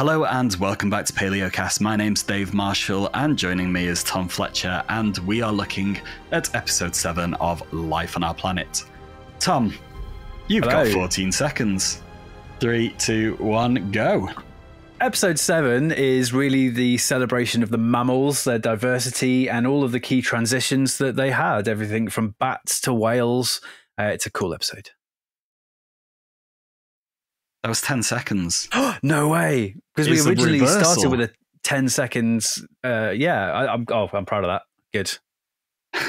Hello and welcome back to Palaeocast. My name's Dave Marshall, and joining me is Tom Fletcher, and we are looking at episode 7 of Life on Our Planet. Tom, you've Hello. got 14 seconds. Three, two, one, go. Episode 7 is really the celebration of the mammals, their diversity, and all of the key transitions that they had. Everything from bats to whales. Uh, it's a cool episode. That was 10 seconds. no way. Because we originally started with a 10 seconds. Uh, yeah, I, I'm, oh, I'm proud of that. Good.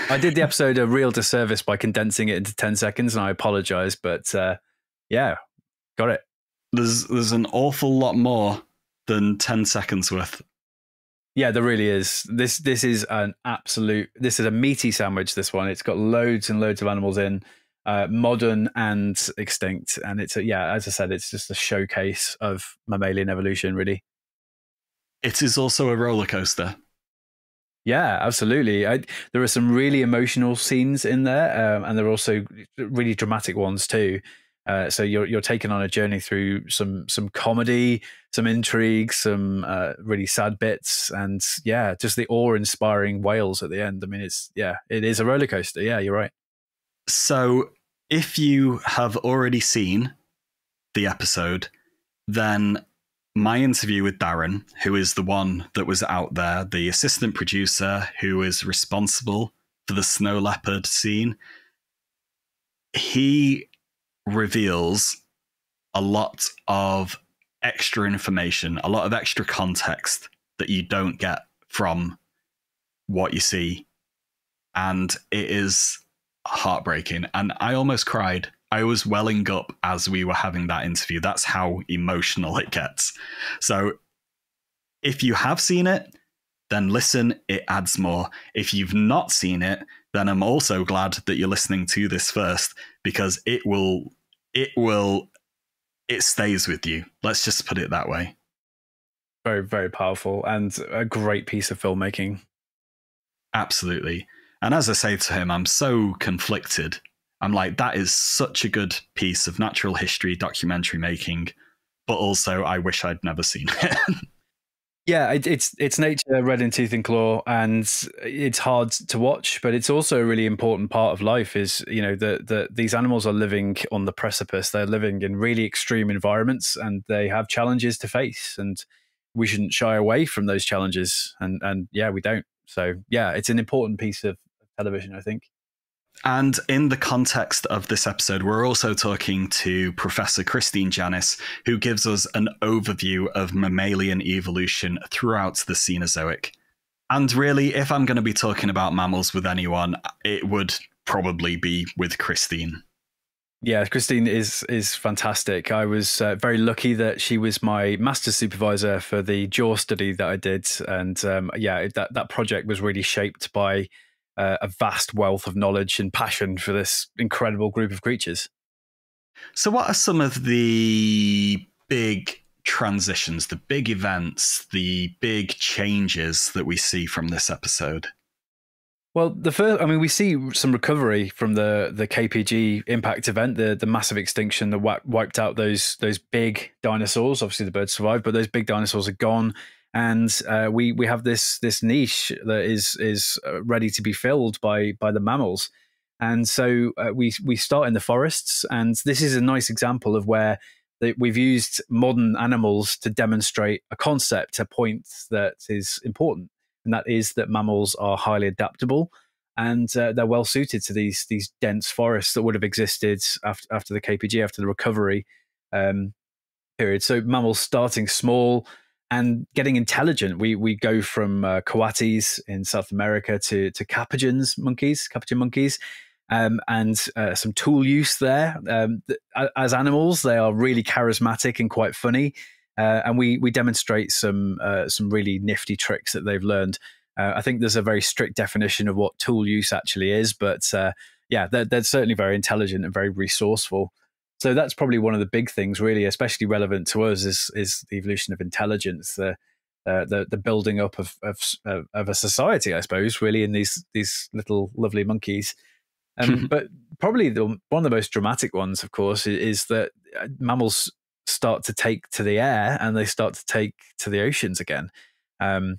I did the episode a real disservice by condensing it into 10 seconds, and I apologize. But uh, yeah, got it. There's, there's an awful lot more than 10 seconds worth. Yeah, there really is. This this is an absolute. This is a meaty sandwich. This one. It's got loads and loads of animals in, uh, modern and extinct, and it's a, yeah. As I said, it's just a showcase of mammalian evolution. Really. It is also a roller coaster. Yeah, absolutely. I, there are some really emotional scenes in there, um, and there are also really dramatic ones too. Uh, so you're you're taken on a journey through some some comedy, some intrigue, some uh, really sad bits, and yeah, just the awe-inspiring whales at the end. I mean, it's yeah, it is a roller coaster. Yeah, you're right. So, if you have already seen the episode, then my interview with Darren, who is the one that was out there, the assistant producer who is responsible for the snow leopard scene, he reveals a lot of extra information, a lot of extra context that you don't get from what you see. And it is heartbreaking. And I almost cried. I was welling up as we were having that interview. That's how emotional it gets. So if you have seen it, then listen, it adds more. If you've not seen it, then I'm also glad that you're listening to this first because it will, it will, it stays with you. Let's just put it that way. Very very powerful and a great piece of filmmaking. Absolutely. And as I say to him, I'm so conflicted. I'm like, that is such a good piece of natural history documentary making, but also I wish I'd never seen it. Yeah, it, it's it's nature red in tooth and claw, and it's hard to watch, but it's also a really important part of life. Is you know that the, these animals are living on the precipice; they're living in really extreme environments, and they have challenges to face, and we shouldn't shy away from those challenges. And and yeah, we don't. So yeah, it's an important piece of television, I think. and in the context of this episode, we're also talking to Professor Christine Janis, who gives us an overview of mammalian evolution throughout the Cenozoic. And really, if I'm going to be talking about mammals with anyone, it would probably be with Christine. Yeah, Christine is is fantastic. I was uh, very lucky that she was my master's supervisor for the jaw study that I did, and um, yeah, that that project was really shaped by uh, a vast wealth of knowledge and passion for this incredible group of creatures. So, what are some of the big transitions, the big events, the big changes that we see from this episode? Well, the first, I mean, we see some recovery from the the KPG impact event, the the massive extinction that wiped out those those big dinosaurs. Obviously, the birds survived, but those big dinosaurs are gone, and uh, we we have this this niche that is is uh, ready to be filled by by the mammals. And so uh, we we start in the forests, and this is a nice example of where we've used modern animals to demonstrate a concept, a point that is important and that is that mammals are highly adaptable and uh, they're well suited to these these dense forests that would have existed after after the KPG after the recovery um, period. So mammals starting small and getting intelligent. We we go from uh, coatis in South America to to capuchins monkeys, capuchin monkeys. Um, and uh, some tool use there. Um, th- as animals, they are really charismatic and quite funny. Uh, and we we demonstrate some uh, some really nifty tricks that they've learned. Uh, I think there's a very strict definition of what tool use actually is, but uh, yeah, they're, they're certainly very intelligent and very resourceful. So that's probably one of the big things, really, especially relevant to us, is is the evolution of intelligence, the uh, the the building up of, of of a society, I suppose, really in these these little lovely monkeys. Um, but probably the, one of the most dramatic ones, of course, is, that uh, mammals start to take to the air and they start to take to the oceans again. Um,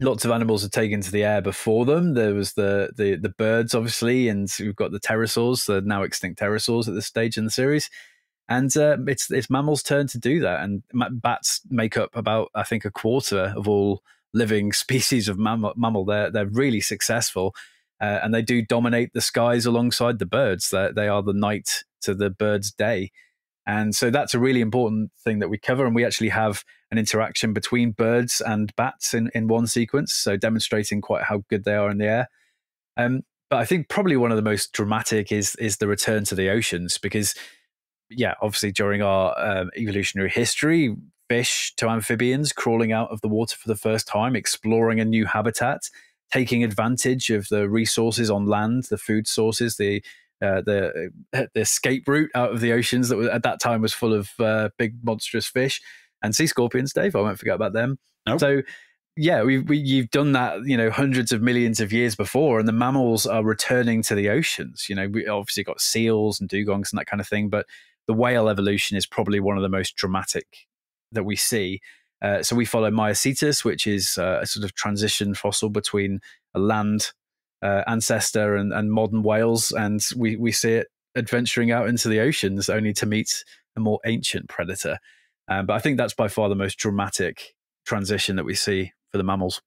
lots of animals are taken to the air before them. There was the the the birds, obviously, and we've got the pterosaurs, the now extinct pterosaurs at this stage in the series. And uh, it's it's mammals' turn to do that, and bats make up about I think a quarter of all living species of mammal. mammal. They're they're really successful, uh, and they do dominate the skies alongside the birds. They they are the night to the bird's day. And so that's a really important thing that we cover. And we actually have an interaction between birds and bats in, in one sequence. So demonstrating quite how good they are in the air. Um, but I think probably one of the most dramatic is is the return to the oceans because, yeah, obviously during our um, evolutionary history, fish to amphibians crawling out of the water for the first time, exploring a new habitat, taking advantage of the resources on land, the food sources, the uh, the uh, the escape route out of the oceans that was, at that time was full of uh, big monstrous fish and sea scorpions. Dave, I won't forget about them. Nope. So yeah, we, we you've done that, you know, hundreds of millions of years before, and the mammals are returning to the oceans. You know, we obviously got seals and dugongs and that kind of thing, but the whale evolution is probably one of the most dramatic that we see. Uh, so we follow Maiacetus, which is uh, a sort of transition fossil between a land uh, ancestor and, and modern whales, and we we see it adventuring out into the oceans only to meet a more ancient predator. Um, but I think that's by far the most dramatic transition that we see for the mammals.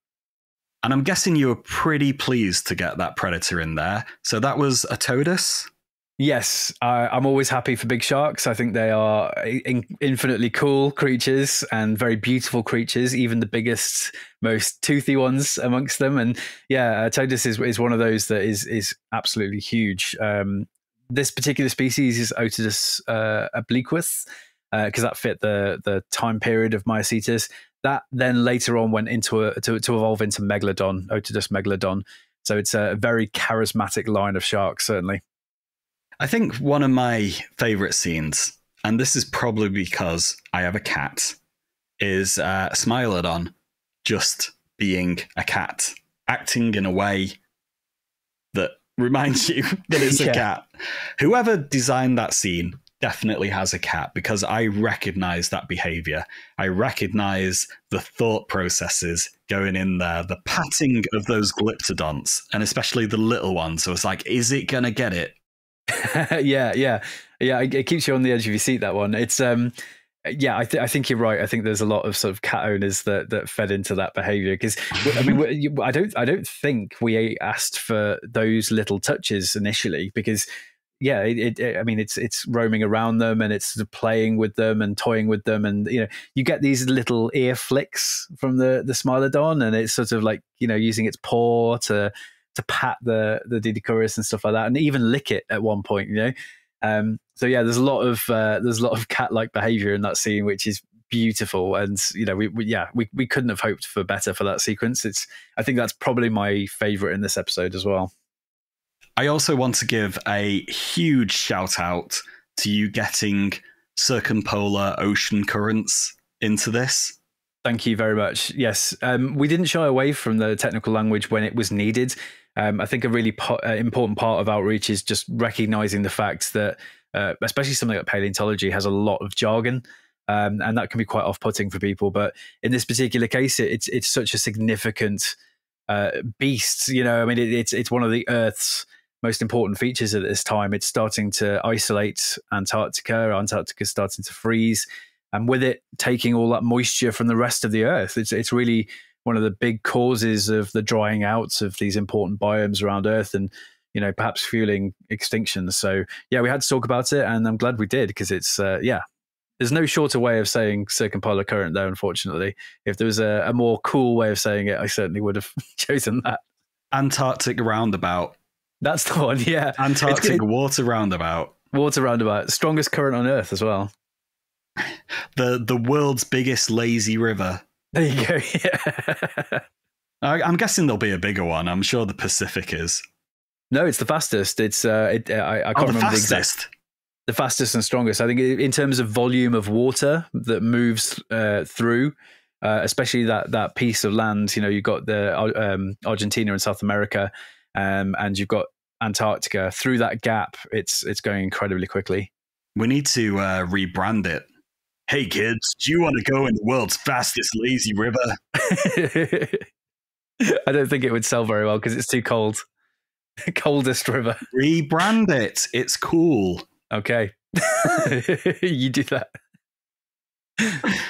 And I'm guessing you were pretty pleased to get that predator in there. So that was Otodus. Yes, I'm always happy for big sharks. I think they are in- infinitely cool creatures and very beautiful creatures, even the biggest, most toothy ones amongst them. And yeah, Otodus is, is one of those that is is absolutely huge. Um, this particular species is Otodus uh, obliquus because uh, that fit the the time period of Maiacetus. That then later on went into a, to, to evolve into Megalodon, Otodus megalodon. So it's a very charismatic line of sharks, certainly. I think one of my favorite scenes, and this is probably because I have a cat, is uh, Smilodon just being a cat, acting in a way that reminds you that it's yeah. a cat. Whoever designed that scene definitely has a cat because I recognize that behavior. I recognize the thought processes going in there, the patting of those glyptodonts, and especially the little ones. So it's like, is it going to get it? yeah, yeah, yeah. It keeps you on the edge of your seat. That one. It's um, yeah. I, th- I think you're right. I think there's a lot of sort of cat owners that that fed into that behaviour because I mean, I don't I don't think we asked for those little touches initially because yeah, it, it, I mean, it's it's roaming around them and it's playing with them and toying with them, and you know, you get these little ear flicks from the the Smilodon, and it's sort of like you know using its paw to to pat the the Doedicurus and stuff like that, and even lick it at one point. You know, um, so yeah, there's a lot of uh, there's a lot of cat like behavior in that scene, which is beautiful. And you know, we, we, yeah, we we couldn't have hoped for better for that sequence. It's I think that's probably my favorite in this episode as well. I also want to give a huge shout out to you getting circumpolar ocean currents into this. Thank you very much. Yes, um, we didn't shy away from the technical language when it was needed. Um, I think a really po- uh, important part of outreach is just recognizing the fact that, uh, especially something like paleontology, has a lot of jargon. Um, and that can be quite off-putting for people. But in this particular case, it, it's it's such a significant uh, beast. You know, I mean, it, it's it's one of the Earth's most important features at this time. It's starting to isolate Antarctica. Antarctica is starting to freeze, and with it taking all that moisture from the rest of the Earth, it's it's really one of the big causes of the drying out of these important biomes around Earth and you know perhaps fueling extinction. So yeah, we had to talk about it, and I'm glad we did because it's uh, yeah. There's no shorter way of saying circumpolar current, though. Unfortunately, if there was a, a more cool way of saying it, I certainly would have chosen that. Antarctic roundabout. That's the one. Yeah, Antarctic water roundabout. Water roundabout, strongest current on Earth as well. The the world's biggest lazy river. There you go. Yeah. I, am guessing there'll be a bigger one. I'm sure the Pacific is. No, it's the fastest. It's uh, it, I, I, can't oh, remember fastest. the exact. The fastest and strongest. I think in terms of volume of water that moves uh, through, uh, especially that that piece of land. You know, you've got the um, Argentina and South America, um, and you've got Antarctica. Through that gap, it's it's going incredibly quickly. We need to uh, rebrand it Hey kids, do you want to go in the world's fastest lazy river? I don't think it would sell very well because it's too cold. Coldest river. Rebrand it. It's cool. Okay. you do that.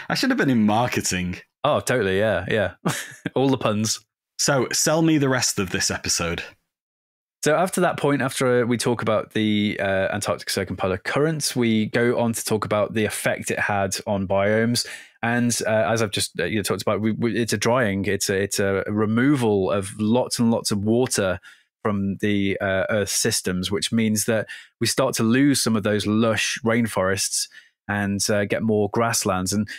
I should have been in marketing. Oh, totally. Yeah. Yeah. All the puns. So sell me the rest of this episode. So after that point, after we talk about the uh, Antarctic circumpolar currents, we go on to talk about the effect it had on biomes. And uh, as I've just uh, you know, talked about, we, we, it's a drying, it's a, it's a removal of lots and lots of water from the uh, Earth systems, which means that we start to lose some of those lush rainforests and uh, get more grasslands. And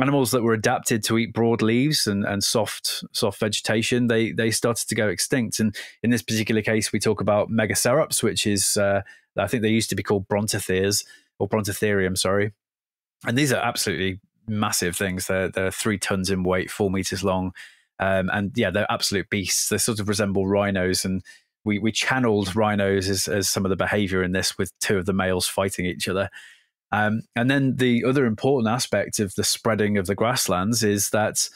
animals that were adapted to eat broad leaves and, and soft soft vegetation, they they started to go extinct. And in this particular case, we talk about Megacerops, which is uh, I think they used to be called Brontotheres or Brontotherium, sorry. And these are absolutely massive things. They're they're three tons in weight, four meters long. Um, and yeah, they're absolute beasts. They sort of resemble rhinos, and we we channeled rhinos as, as some of the behavior in this with two of the males fighting each other. Um, and then the other important aspect of the spreading of the grasslands is that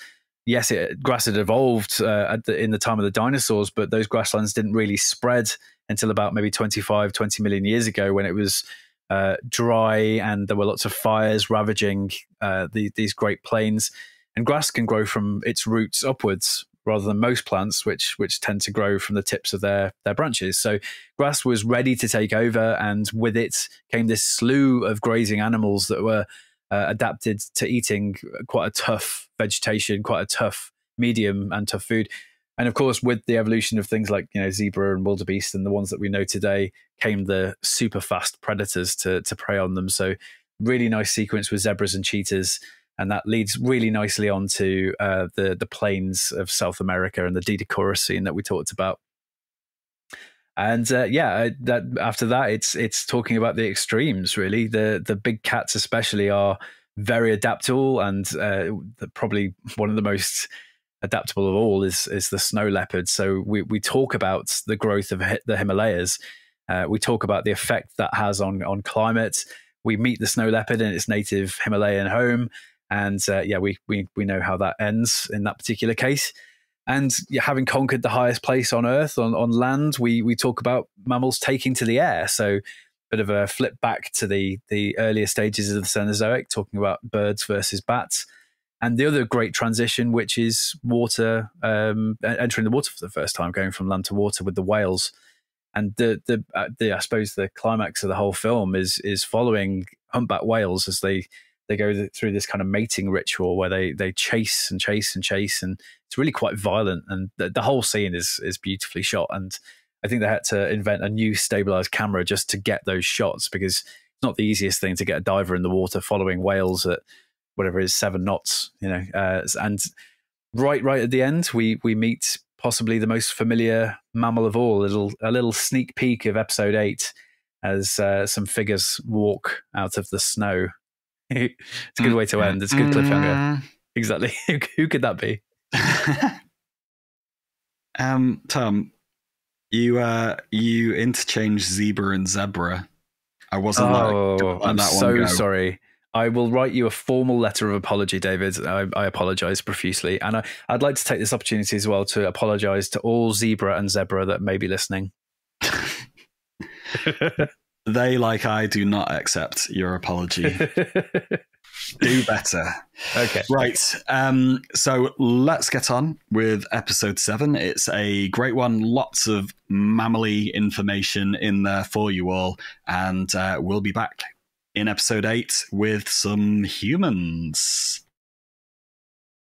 yes, it, grass had evolved uh, the, in the time of the dinosaurs, but those grasslands didn't really spread until about maybe 25, 20 million years ago when it was uh, dry and there were lots of fires ravaging uh, the, these great plains. And grass can grow from its roots upwards rather than most plants, which which tend to grow from the tips of their their branches. So grass was ready to take over, and with it came this slew of grazing animals that were uh, adapted to eating quite a tough vegetation, quite a tough medium and tough food. And of course, with the evolution of things like you know zebra and wildebeest and the ones that we know today, came the super fast predators to to prey on them. So really nice sequence with zebras and cheetahs and that leads really nicely on to uh, the the plains of South America and the Doedicurus that we talked about. And uh, yeah, that after that, it's it's talking about the extremes. Really, the the big cats especially are very adaptable, and uh, probably one of the most adaptable of all is is the snow leopard. So we we talk about the growth of the Himalayas. Uh, we talk about the effect that has on on climate. We meet the snow leopard in its native Himalayan home, and uh, yeah, we, we we know how that ends in that particular case. And yeah, having conquered the highest place on Earth, on, on land, we we talk about mammals taking to the air. So a bit of a flip back to the the earlier stages of the Cenozoic, talking about birds versus bats. And the other great transition, which is water, um, entering the water for the first time, going from land to water with the whales. And the the, uh, the I suppose the climax of the whole film is is following humpback whales as they they go through this kind of mating ritual where they they chase and chase and chase, and it's really quite violent. And the, the whole scene is is beautifully shot. And I think they had to invent a new stabilized camera just to get those shots because it's not the easiest thing to get a diver in the water following whales at whatever it is seven knots, you know. Uh, and right right at the end, we we meet possibly the most familiar mammal of all. A little a little sneak peek of episode eight as uh, some figures walk out of the snow it's a good way to end. It's a good cliffhanger. Mm. Exactly. Who could that be? um, Tom, you uh, you interchange zebra and zebra. I wasn't. Oh, I'm so sorry. I will write you a formal letter of apology, David. I, I apologize profusely, and I, would like to take this opportunity as well to apologize to all zebra and zebra that may be listening. They, like I, do not accept your apology. do better. Okay. Right. Um, so let's get on with episode seven. It's a great one. Lots of mammally information in there for you all. And uh, we'll be back in episode eight with some humans.